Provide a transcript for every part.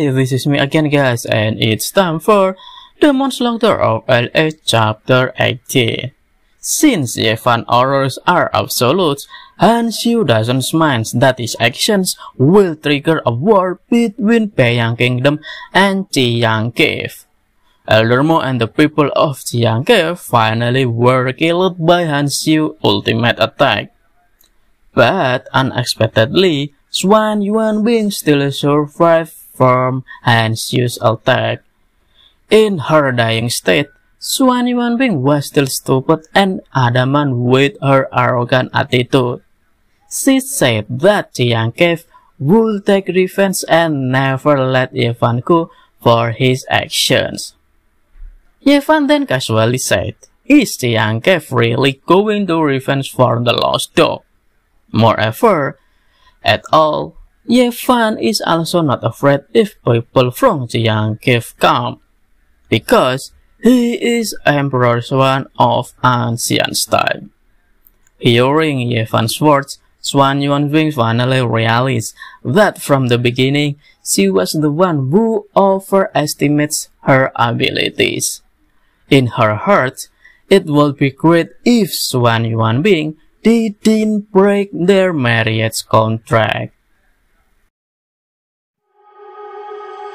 Hi, hi, hi, this is me again guys and it's time for Demon Slaughter of LA chapter 18. Since Yevan orders are absolute, Han Xiu doesn't mind that his actions will trigger a war between Peiyang Kingdom and Chiang Cave. Elder Mo and the people of Chiang Cave finally were killed by Han Xiu's ultimate attack. But unexpectedly, Xuan Yuanbing still survived from Han Xiu's attack. In her dying state, Xuan Yuanbing was still stupid and adamant with her arrogant attitude. She said that Chiang Cave would take revenge and never let Yevan go for his actions. Yevan then casually said, Is Chiang Cave really going to revenge for the lost dog? Moreover, at all, Yevan is also not afraid if people from Chiang Cave come, because he is Emperor Xuan of ancient time. Hearing Yevan's words, Xuan Yuanbing finally realized that from the beginning, she was the one who overestimates her abilities. In her heart, it would be great if Xuan Yuanbing didn't break their marriage contract.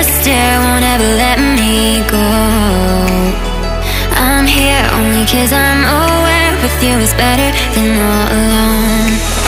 your stare won't ever let me go. I'm here only cause I'm aware with you is better than all alone.